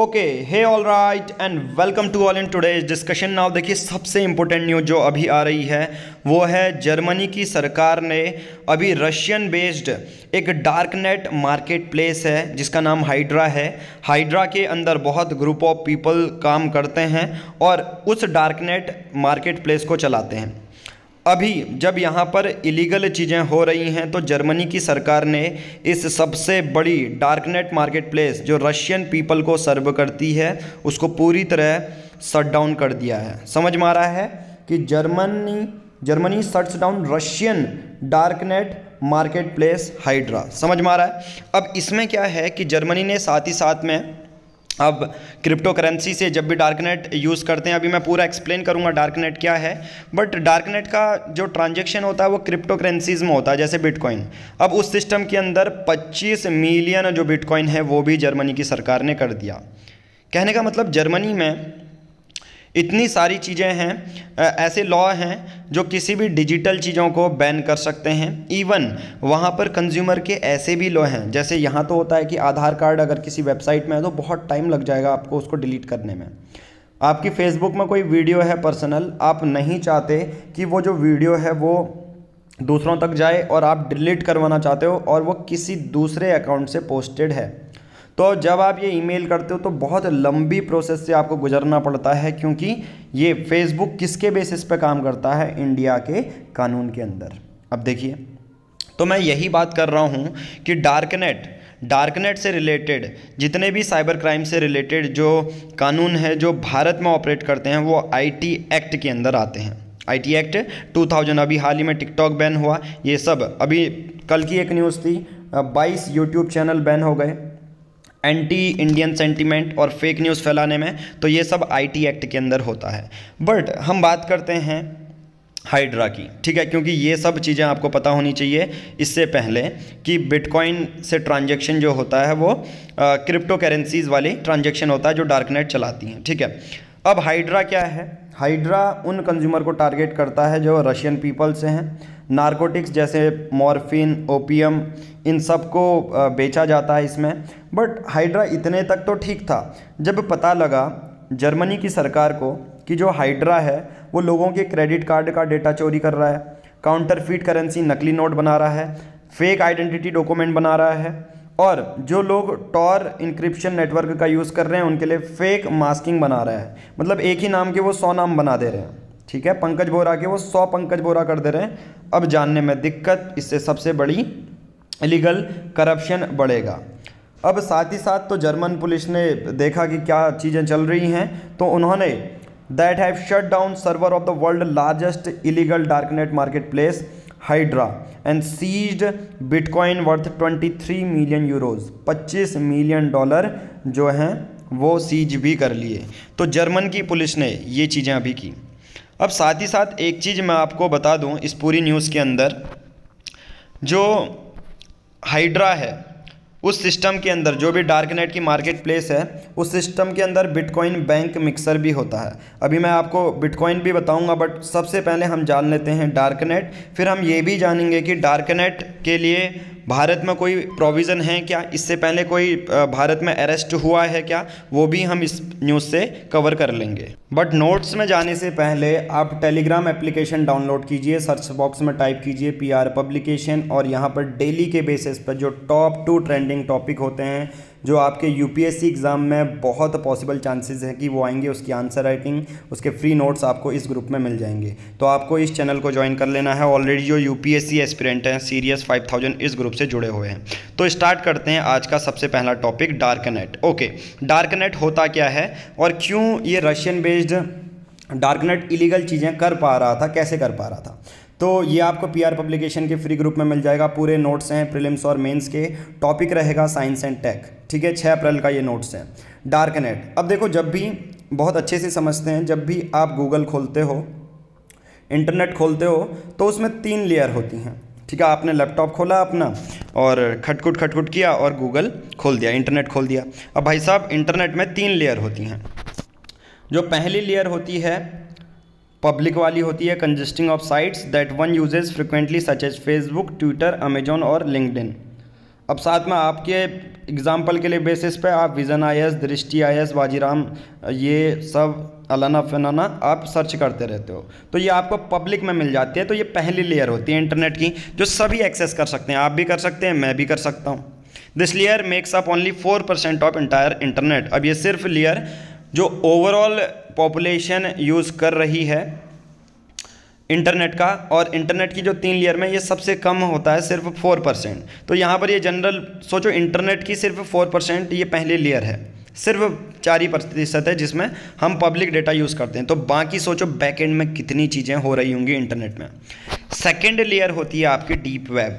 Okay hey all right and welcome to all in today's discussion now देखिए, सबसे important news जो अभी आ रही है, वो है जर्मनी की सरकार ने अभी रशियन बेस्ड एक डार्क नेट मार्केट प्लेस है, जिसका नाम हाइड्रा है। हाइड्रा के अंदर बहुत ग्रुप ऑफ़ पीपल काम करते हैं और उस डार्क नेट मार्केट प्लेस को चलाते हैं। अभी जब यहाँ पर इलीगल चीज़ें हो रही हैं तो जर्मनी की सरकार ने इस सबसे बड़ी डार्कनेट मार्केट प्लेस जो रशियन पीपल को सर्व करती है, उसको पूरी तरह शट डाउन कर दिया है। समझ में आ रहा है कि Germany Germany shuts down Russian darknet market place Hydra समझ में आ रहा है? अब इसमें क्या है कि जर्मनी ने साथ ही साथ में अब क्रिप्टो करेंसी से जब भी डार्कनेट यूज़ करते हैं, अभी मैं पूरा एक्सप्लेन करूँगा डार्कनेट क्या है। बट डार्कनेट का जो ट्रांजेक्शन होता है, वो क्रिप्टो करेंसीज में होता है, जैसे बिटकॉइन अब उस सिस्टम के अंदर 25 मिलियन जो बिटकॉइन है, वो भी जर्मनी की सरकार ने कर दिया। कहने का मतलब जर्मनी में इतनी सारी चीज़ें हैं ऐसे लॉ हैं जो किसी भी डिजिटल चीज़ों को बैन कर सकते हैं। इवन वहाँ पर कंज्यूमर के ऐसे भी लॉ हैं, जैसे यहाँ तो होता है कि आधार कार्ड अगर किसी वेबसाइट में है तो बहुत टाइम लग जाएगा आपको उसको डिलीट करने में। आपकी फेसबुक में कोई वीडियो है पर्सनल आप नहीं चाहते कि वो जो वीडियो है वो दूसरों तक जाए और आप डिलीट करवाना चाहते हो और वो किसी दूसरे अकाउंट से पोस्टेड है। तो जब आप ये ईमेल करते हो तो बहुत लंबी प्रोसेस से आपको गुजरना पड़ता है, क्योंकि ये फेसबुक किसके बेसिस पे काम करता है? इंडिया के कानून के अंदर। अब देखिए तो मैं यही बात कर रहा हूँ कि डार्कनेट डार्कनेट से रिलेटेड, जितने भी साइबर क्राइम से रिलेटेड जो कानून है, जो भारत में ऑपरेट करते हैं, वो आईटी एक्ट के अंदर आते हैं। आईटी एक्ट 2000 अभी हाल ही में टिकटॉक बैन हुआ, ये सब। अभी कल की एक न्यूज़ थी 22 यूट्यूब चैनल बैन हो गए। एंटी इंडियन सेंटीमेंट और फेक न्यूज़ फैलाने में तो ये सब आईटी एक्ट के अंदर होता है। बट हम बात करते हैं हाइड्रा की, ठीक है? क्योंकि ये सब चीज़ें आपको पता होनी चाहिए इससे पहले कि बिटकॉइन से ट्रांजैक्शन जो होता है वो क्रिप्टो करेंसीज वाली ट्रांजैक्शन होता है जो डार्कनेट चलाती हैं, ठीक है? अब हाइड्रा क्या है? हाइड्रा उन कंज्यूमर को टारगेट करता है जो रशियन पीपल से हैं। नारकोटिक्स जैसे मॉर्फिन, ओपियम, इन सबको बेचा जाता है इसमें। बट हाइड्रा इतने तक तो ठीक था। जब पता लगा जर्मनी की सरकार को कि जो हाइड्रा है, वो लोगों के क्रेडिट कार्ड का डेटा चोरी कर रहा है काउंटर फीट करेंसी नकली नोट बना रहा है, फेक आइडेंटिटी डॉक्यूमेंट बना रहा है और जो लोग टॉर इंक्रिप्शन नेटवर्क का यूज़ कर रहे हैं, उनके लिए फेक मास्किंग बना रहा है। मतलब एक ही नाम के वो सौ नाम बना दे रहे हैं। ठीक है? पंकज बोरा के वो सौ पंकज बोरा कर दे रहे हैं। अब जानने में दिक्कत, इससे सबसे बड़ी इलीगल करप्शन बढ़ेगा। अब साथ ही साथ तो जर्मन पुलिस ने देखा कि क्या चीज़ें चल रही हैं तो उन्होंने that have shut down server of the world largest illegal darknet market place Hydra and seized bitcoin worth 23 million euros 25 million dollar जो हैं वो सीज भी कर लिए। तो जर्मन की पुलिस ने ये चीज़ें अभी की। अब साथ ही साथ एक चीज़ मैं आपको बता दूँ इस पूरी न्यूज़ के अंदर, जो हाइड्रा है उस सिस्टम के अंदर, जो भी डार्क नेट की मार्केट प्लेस है, उस सिस्टम के अंदर बिटकॉइन बैंक मिक्सर भी होता है। अभी मैं आपको बिटकॉइन भी बताऊँगा, बट सबसे पहले हम जान लेते हैं डार्क नेट। फिर हम ये भी जानेंगे कि डार्क नेट के लिए भारत में कोई प्रोविज़न है क्या? इससे पहले कोई भारत में अरेस्ट हुआ है क्या? वो भी हम इस न्यूज़ से कवर कर लेंगे। बट नोट्स में जाने से पहले आप टेलीग्राम एप्लीकेशन डाउनलोड कीजिए सर्च बॉक्स में टाइप कीजिए पीआर पब्लिकेशन और यहाँ पर डेली के बेसिस पर जो टॉप टू ट्रेंडिंग टॉपिक होते हैं जो आपके यूपीएससी एग्ज़ाम में बहुत पॉसिबल चांसेस हैं कि वो आएँगे, उसकी आंसर राइटिंग उसके फ्री नोट्स आपको इस ग्रुप में मिल जाएँगे। तो आपको इस चैनल को ज्वाइन कर लेना है। ऑलरेडी जो यू यूपीएससी एस्पिरेंट हैं सीरियस 5000 इस ग्रुप से जुड़े हुए हैं। तो स्टार्ट करते हैं आज का सबसे पहला topic dark net okay dark net होता क्या है? और क्यों ये रशियन बेस्ड डार्कनेट इलीगल चीज़ें कर पा रहा था? कैसे कर पा रहा था? तो ये आपको पीआर पब्लिकेशन के फ्री ग्रुप में मिल जाएगा। पूरे नोट्स हैं प्रीलिम्स और मेंस के। टॉपिक रहेगा साइंस एंड टेक ठीक है छः अप्रैल का ये नोट्स है। डार्क नेट अब देखो, जब भी, बहुत अच्छे से समझते हैं, जब भी आप गूगल खोलते हो इंटरनेट खोलते हो तो उसमें तीन लेयर होती हैं। ठीक है, आपने लैपटॉप खोला अपना, और खटखुट खटखुट किया और गूगल खोल दिया इंटरनेट खोल दिया। अब भाई साहब इंटरनेट में तीन लेयर होती हैं। जो पहली लेयर होती है पब्लिक वाली होती है consisting of sites that one uses frequently such as Facebook Twitter Amazon और लिंकडिन अब साथ में आपके एग्ज़ाम्पल के लिए बेसिस पे आप vision I S Drishti I S Vajiram ये सब, अलाना फनाना, आप सर्च करते रहते हो। तो ये आपको पब्लिक में मिल जाती है तो ये पहली लेयर होती है इंटरनेट की, जो सभी एक्सेस कर सकते हैं। आप भी कर सकते हैं, मैं भी कर सकता हूँ। This layer makes up only four percent of entire internet अब ये सिर्फ़ लेयर जो ओवरऑल पॉपुलेशन यूज़ कर रही है इंटरनेट का और इंटरनेट की जो तीन लेयर में ये सबसे कम होता है सिर्फ़ फोर परसेंट। तो यहाँ पर ये जनरल, सोचो इंटरनेट की सिर्फ़ फोर परसेंट ये पहली लेयर है। सिर्फ़ चार ही प्रतिशत है जिसमें हम पब्लिक डेटा यूज़ करते हैं। तो बाकी सोचो बैक एंड में कितनी चीज़ें हो रही होंगी इंटरनेट में। सेकेंड लेयर होती है आपकी deep web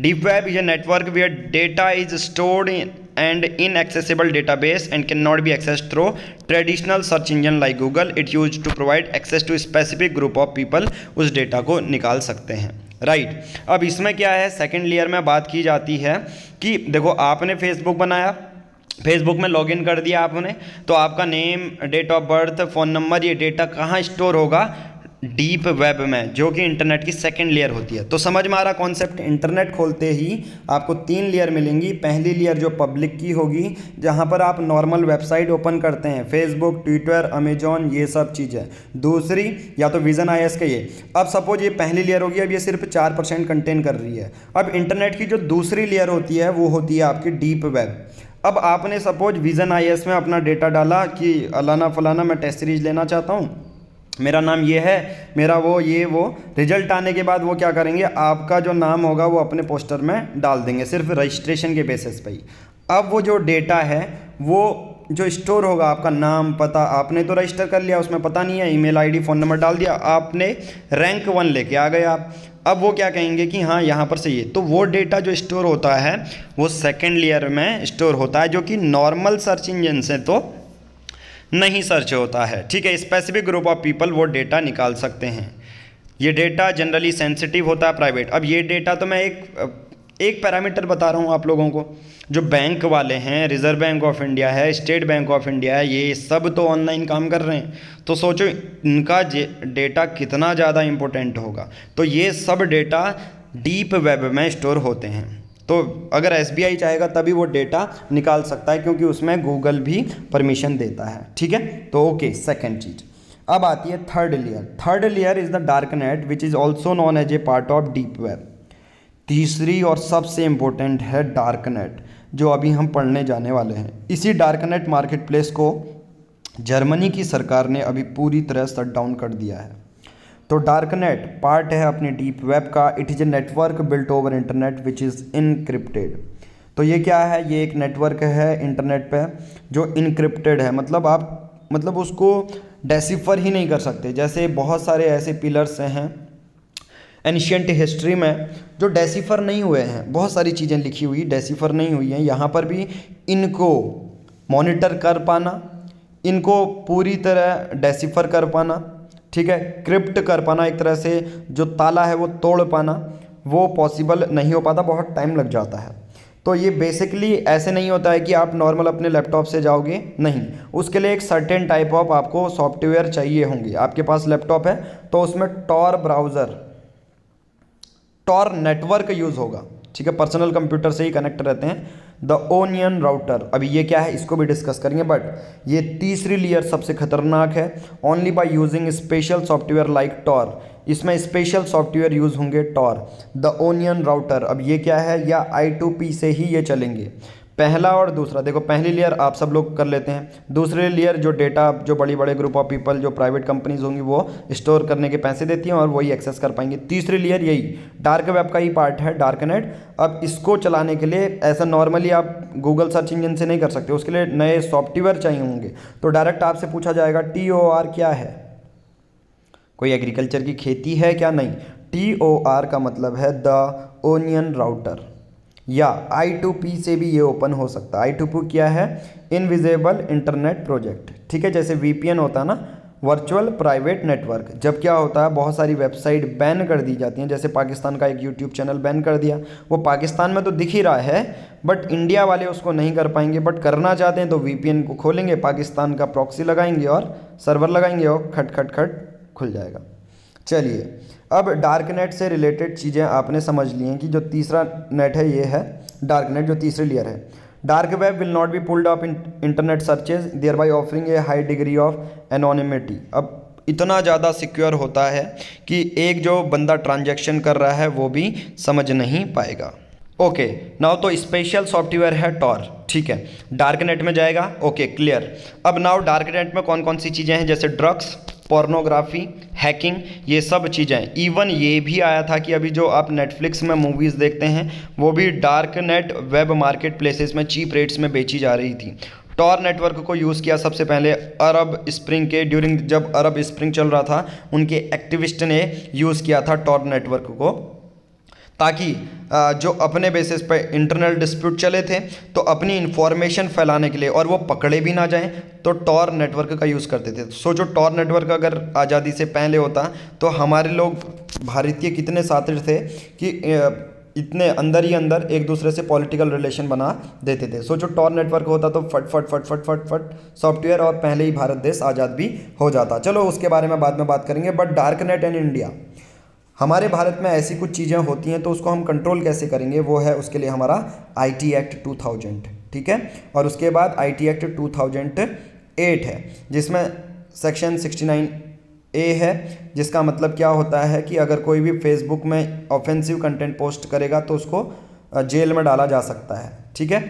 deep web is a network where data is stored in and in accessible database and can not be access through traditional search engine like Google it use to provide access to specific group of people उस data को निकाल सकते हैं। Right right. अब इसमें क्या है? Second layer में बात की जाती है कि देखो, आपने फेसबुक बनाया। फेसबुक में लॉगिन कर दिया आपने। तो आपका name date of birth phone number ये डेटा कहाँ स्टोर होगा? डीप वेब में, जो कि इंटरनेट की सेकेंड लेयर होती है। तो समझ में आ रहा कॉन्सेप्ट इंटरनेट खोलते ही आपको तीन लेयर मिलेंगी। पहली लेयर जो पब्लिक की होगी, जहाँ पर आप नॉर्मल वेबसाइट ओपन करते हैं। फेसबुक ट्विटर अमेजॉन ये सब चीज़ें। दूसरी, या तो विजन आई एस का ये। अब सपोज़ ये पहली लेयर होगी, अब ये सिर्फ़ चार परसेंट कंटेन कर रही है। अब इंटरनेट की जो दूसरी लेयर होती है, वो होती है आपकी डीप वेब अब आपने सपोज़ विजन आईएस में अपना डेटा डाला कि अलाना फलाना मैं टेस्ट सीरीज़ लेना चाहता हूँ। मेरा नाम ये है, मेरा वो, ये, वो। रिज़ल्ट आने के बाद वो क्या करेंगे, आपका जो नाम होगा वो अपने पोस्टर में डाल देंगे, सिर्फ़ रजिस्ट्रेशन के बेसिस पे ही। अब वो जो डेटा है, वो जो स्टोर होगा, आपका नाम, पता, आपने तो रजिस्टर कर लिया, उसमें पता नहीं है ईमेल आईडी फ़ोन नंबर डाल दिया, आपने रैंक वन लेके आ गए आप। अब वो क्या कहेंगे कि हाँ यहाँ पर सही है तो वो डेटा जो स्टोर होता है, वो सेकेंड लेयर में स्टोर होता है, जो कि नॉर्मल सर्च इंजन से तो नहीं सर्च होता है। ठीक है स्पेसिफिक ग्रुप ऑफ़ पीपल वो डेटा निकाल सकते हैं। ये डेटा जनरली सेंसिटिव होता है प्राइवेट अब ये डेटा तो मैं एक एक पैरामीटर बता रहा हूँ आप लोगों को। जो बैंक वाले हैं रिज़र्व बैंक ऑफ़ इंडिया है स्टेट बैंक ऑफ़ इंडिया है, ये सब तो ऑनलाइन काम कर रहे हैं। तो सोचो, इनका डेटा कितना ज़्यादा इम्पोर्टेंट होगा। तो ये सब डेटा डीप वेब में स्टोर होते हैं। तो अगर एसबीआई चाहेगा तभी वो डेटा निकाल सकता है, क्योंकि उसमें गूगल भी परमिशन देता है। ठीक है? तो ओके सेकेंड चीज़। अब आती है third layer third layer is the dark net which is also known as a part of deep web तीसरी और सबसे इंपॉर्टेंट है डार्क नेट जो अभी हम पढ़ने जाने वाले हैं। इसी डार्क नेट मार्केट प्लेस को जर्मनी की सरकार ने अभी पूरी तरह शट डाउन कर दिया है। तो डार्क नेट पार्ट है अपने डीप वेब का it is a network built over internet which is encrypted तो ये क्या है? ये एक नेटवर्क है इंटरनेट पे जो इनक्रिप्टेड है। मतलब आप मतलब उसको डेसिफर ही नहीं कर सकते। जैसे बहुत सारे ऐसे पिलर्स हैं एनशियंट हिस्ट्री में जो डेसिफर नहीं हुए हैं। बहुत सारी चीज़ें लिखी हुई डेसिफर नहीं हुई हैं। यहाँ पर भी इनको मॉनिटर कर पाना, इनको पूरी तरह डेसिफर कर पाना। ठीक है? क्रिप्ट कर पाना एक तरह से, जो ताला है वो तोड़ पाना, वो पॉसिबल नहीं हो पाता, बहुत टाइम लग जाता है। तो ये बेसिकली ऐसे नहीं होता है कि आप नॉर्मल अपने लैपटॉप से जाओगे, नहीं। उसके लिए एक सर्टेन टाइप ऑफ़ आपको सॉफ्टवेयर चाहिए होंगे। आपके पास लैपटॉप है तो उसमें Tor browser Tor network use होगा। ठीक है? पर्सनल कंप्यूटर से ही कनेक्ट रहते हैं। The onion router. अभी ये क्या है, इसको भी डिस्कस करेंगे बट ये तीसरी लेयर सबसे खतरनाक है। Only by using special software like Tor इसमें स्पेशल सॉफ्टवेयर यूज़ होंगे टॉर द ओनियन राउटर अब ये क्या है, या आई टू पी से ही ये चलेंगे। पहला और दूसरा। देखो, पहली लेयर आप सब लोग कर लेते हैं। दूसरे लेयर जो डेटा जो बड़ी बड़े ग्रुप ऑफ़ पीपल जो प्राइवेट कंपनीज़ होंगी, वो स्टोर करने के पैसे देती हैं और वही एक्सेस कर पाएँगे। तीसरी लेयर यही डार्क वेब का ही पार्ट है डार्क नेट अब इसको चलाने के लिए ऐसा नॉर्मली आप गूगल सर्च इंजन से नहीं कर सकते। उसके लिए नए सॉफ्टवेयर चाहिए होंगे। तो डायरेक्ट आपसे पूछा जाएगा टीओआर क्या है? कोई एग्रीकल्चर की खेती है क्या? नहीं। टी ओ आर का मतलब है द ओनियन राउटर या आई टू पी से भी ये ओपन हो सकता है। आई टू पी क्या है? इनविजेबल इंटरनेट प्रोजेक्ट ठीक है, जैसे वीपीएन होता है ना वर्चुअल प्राइवेट नेटवर्क जब क्या होता है, बहुत सारी वेबसाइट बैन कर दी जाती हैं। जैसे पाकिस्तान का एक यूट्यूब चैनल बैन कर दिया। वो पाकिस्तान में तो दिख ही रहा है बट इंडिया वाले उसको नहीं कर पाएँगे। बट करना चाहते हैं तो वीपीएन को खोलेंगे, पाकिस्तान का प्रॉक्सी लगाएँगे और सर्वर लगाएँगे और खट खट खट खुल जाएगा। चलिए अब डार्क नेट से रिलेटेड चीज़ें आपने समझ ली हैं कि जो तीसरा नेट है, ये है डार्क नेट जो तीसरी लेयर है। Dark web will not be pulled up internet searches thereby offering a high degree of anonymity अब इतना ज़्यादा सिक्योर होता है कि एक जो बंदा ट्रांजेक्शन कर रहा है, वो भी समझ नहीं पाएगा। ओके नाउ तो स्पेशल सॉफ्टवेयर है टॉर ठीक है। डार्क नेट में जाएगा ओके क्लियर अब नाउ डार्क नेट में कौन कौन सी चीज़ें हैं, जैसे ड्रग्स पोर्नोग्राफी हैकिंग ये सब चीज़ें। इवन ये भी आया था कि अभी जो आप नेटफ्लिक्स में मूवीज़ देखते हैं, वो भी dark net web market places में चीप रेट्स में बेची जा रही थी। टॉर नेटवर्क को यूज़ किया सबसे पहले अरब स्प्रिंग के ड्यूरिंग जब अरब स्प्रिंग चल रहा था, उनके एक्टिविस्ट ने यूज़ किया था टॉर नेटवर्क को। ताकि जो अपने बेसिस पे इंटरनल डिस्प्यूट चले थे तो अपनी इन्फॉर्मेशन फैलाने के लिए और वो पकड़े भी ना जाएँ तो टॉर नेटवर्क का यूज़ करते थे। सोचो टॉर नेटवर्क अगर आज़ादी से पहले होता तो हमारे लोग भारतीय कितने सातिर थे कि इतने अंदर ही अंदर एक दूसरे से पॉलिटिकल रिलेशन बना देते थे। सोचो टॉर नेटवर्क होता तो फट फट फट फट फट फट सॉफ्टवेयर और पहले ही भारत देश आज़ाद भी हो जाता। चलो, उसके बारे में बाद में बात करेंगे but dark net and India हमारे भारत में ऐसी कुछ चीज़ें होती हैं तो उसको हम कंट्रोल कैसे करेंगे? वो है उसके लिए हमारा आईटी एक्ट 2000 ठीक है? और उसके बाद आईटी एक्ट 2008 है, जिसमें सेक्शन 69 ए है, जिसका मतलब क्या होता है कि अगर कोई भी फेसबुक में ऑफेंसिव कंटेंट पोस्ट करेगा तो उसको जेल में डाला जा सकता है, ठीक है?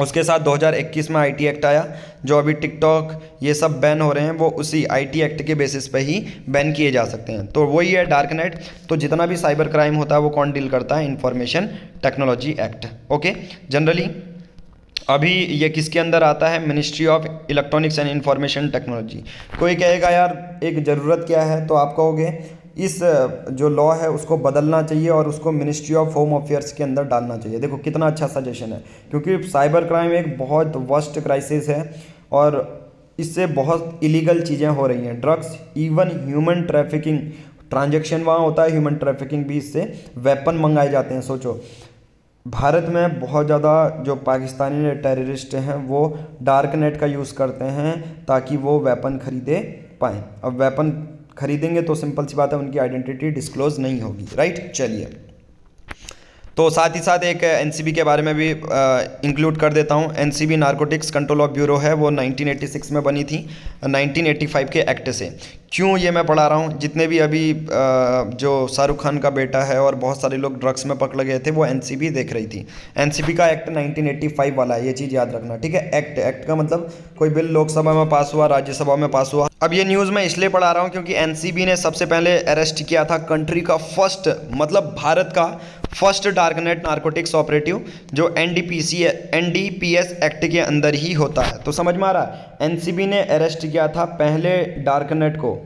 उसके साथ 2021 में आईटी एक्ट आया, जो अभी टिकटॉक ये सब बैन हो रहे हैं, वो उसी आईटी एक्ट के बेसिस पे ही बैन किए जा सकते हैं। तो वही है डार्क नेट तो जितना भी साइबर क्राइम होता है, वो कौन डील करता है? Information technology act okay generally अभी ये किसके अंदर आता है? Ministry of electronics and information technology कोई कहेगा, यार, एक ज़रूरत क्या है? तो आप कहोगे इस जो लॉ है, उसको बदलना चाहिए और उसको मिनिस्ट्री ऑफ़ होम अफेयर्स के अंदर डालना चाहिए। देखो, कितना अच्छा सजेशन है, क्योंकि साइबर क्राइम एक बहुत वर्स्ट क्राइसिस है और इससे बहुत इलीगल चीज़ें हो रही हैं। Drugs even human trafficking transaction वहाँ होता है ह्यूमन ट्रैफिकिंग भी इससे वेपन मंगाए जाते हैं, सोचो। भारत में बहुत ज़्यादा जो पाकिस्तानी टेररिस्ट हैं, वो डार्क नेट का यूज़ करते हैं ताकि वो वेपन खरीदे पाएँ। अब वेपन खरीदेंगे तो सिंपल सी बात है, उनकी आइडेंटिटी डिस्क्लोज नहीं होगी। राइट चलिए। तो साथ ही साथ एक एनसीबी के बारे में भी इंक्लूड कर देता हूँ। NCB narcotics control of bureau है, वो 1986 में बनी थी 1985 के एक्ट से। क्यों ये मैं पढ़ा रहा हूँ? जितने भी अभी जो शाहरुख खान का बेटा है और बहुत सारे लोग ड्रग्स में पकड़ गए थे, वो एनसीबी देख रही थी। एनसीबी का एक्ट 1985 वाला है, ये चीज़ याद रखना, ठीक है? एक्ट एक्ट का मतलब कोई बिल लोकसभा में पास हुआ, राज्यसभा में पास हुआ। अब ये न्यूज़ मैं इसलिए पढ़ा रहा हूँ क्योंकि एनसीबी ने सबसे पहले अरेस्ट किया था कंट्री का फ़र्स्ट मतलब भारत का फ़र्स्ट डार्कनेट नार्कोटिक्स ऑपरेटिव जो एन डी पी एक्ट के अंदर ही होता है। तो समझ में आ रहा है? एन ने अरेस्ट किया था पहले डार्कनेट को।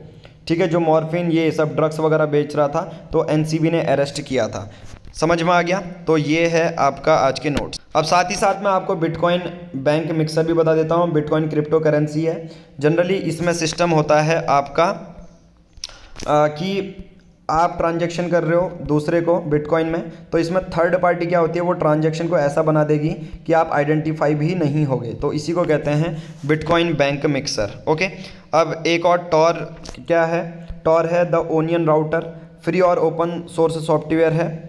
ठीक है जो मॉर्फिन ये सब ड्रग्स वगैरह बेच रहा था तो एन सी बी ने अरेस्ट किया था। समझ में आ गया? तो ये है आपका आज के नोट्स अब साथ ही साथ मैं आपको बिटकॉइन बैंक मिक्सर भी बता देता हूँ। बिटकॉइन क्रिप्टो करेंसी है। जनरली इसमें सिस्टम होता है आपका आ, कि आप ट्रांजेक्शन कर रहे हो दूसरे को बिटकॉइन में तो इसमें थर्ड पार्टी क्या होती है, वो ट्रांजेक्शन को ऐसा बना देगी कि आप आइडेंटिफाई भी नहीं होगे। तो इसी को कहते हैं बिटकॉइन बैंक मिक्सर ओके अब एक और टॉर क्या है? टॉर है द ओनियन राउटर फ्री और ओपन सोर्स सॉफ्टवेयर है।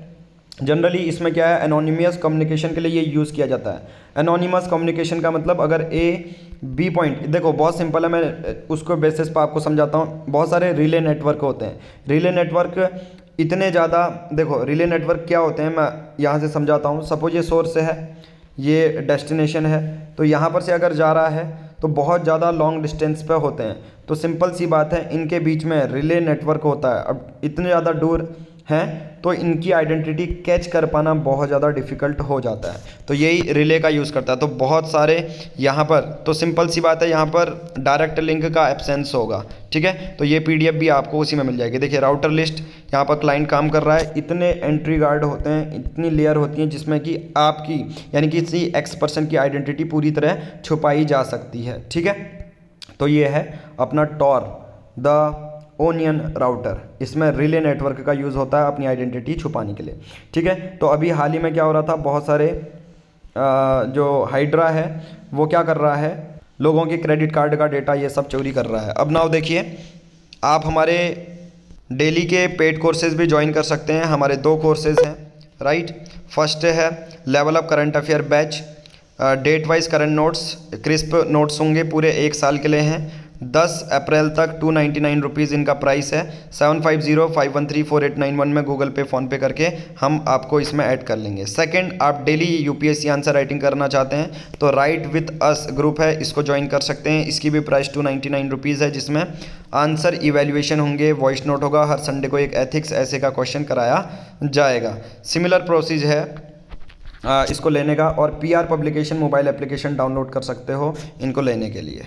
जनरली इसमें क्या है? एनोनिमियस कम्युनिकेशन के लिए ये यूज़ किया जाता है। एनोनिमस कम्युनिकेशन का मतलब अगर ए बी पॉइंट देखो, बहुत सिंपल है, मैं उसको बेसिस पर आपको समझाता हूँ। बहुत सारे रिले नेटवर्क होते हैं। रिले नेटवर्क इतने ज़्यादा, देखो रिले नेटवर्क क्या होते हैं? मैं यहाँ से समझाता हूँ। सपोज़ ये सोर्स है, ये डेस्टिनेशन है तो यहाँ पर से अगर जा रहा है तो बहुत ज़्यादा लॉन्ग डिस्टेंस पर होते हैं। तो सिंपल सी बात है, इनके बीच में रिले नेटवर्क होता है। अब इतने ज़्यादा दूर हैं तो इनकी आइडेंटिटी कैच कर पाना बहुत ज़्यादा डिफ़िकल्ट हो जाता है। तो यही रिले का यूज़ करता है। तो बहुत सारे यहाँ पर तो सिंपल सी बात है, यहाँ पर डायरेक्ट लिंक का एब्सेंस होगा। ठीक है? तो ये पीडीएफ भी आपको उसी में मिल जाएगी। देखिए राउटर लिस्ट यहाँ पर क्लाइंट काम कर रहा है। इतने एंट्री गार्ड होते हैं, इतनी लेयर होती हैं, जिसमें कि आपकी, यानी कि किसी एक्स पर्सन की आइडेंटिटी पूरी तरह छुपाई जा सकती है। ठीक है? तो ये है अपना टॉर द ओनियन राउटर इसमें रिले नेटवर्क का यूज़ होता है अपनी आइडेंटिटी छुपाने के लिए। ठीक है? तो अभी हाल ही में क्या हो रहा था? बहुत सारे जो हाइड्रा है, वो क्या कर रहा है? लोगों के क्रेडिट कार्ड का डेटा ये सब चोरी कर रहा है। अब नाउ देखिए, आप हमारे डेली के पेड कोर्सेज भी ज्वाइन कर सकते हैं। हमारे दो कोर्सेज हैं राइट फ़र्स्ट है level of current affair batch date wise current notes crisp notes होंगे पूरे एक साल के लिए हैं। दस अप्रैल तक टू नाइन्टी नाइन रुपीज़ इनका प्राइस है। Seven five zero five one three four eight nine one में गूगल पे फ़ोनपे करके हम आपको इसमें ऐड कर लेंगे। सेकंड आप डेली यूपीएससी आंसर राइटिंग करना चाहते हैं तो राइट विथ अस ग्रुप है, इसको ज्वाइन कर सकते हैं। इसकी भी price two ninety nine rupees है, जिसमें आंसर इवेल्युएशन होंगे वॉइस नोट होगा, हर संडे को एक एथिक्स ऐसे का क्वेश्चन कराया जाएगा। सिमिलर प्रोसीज है इसको लेने का, और P R publication mobile application download कर सकते हो इनको लेने के लिए।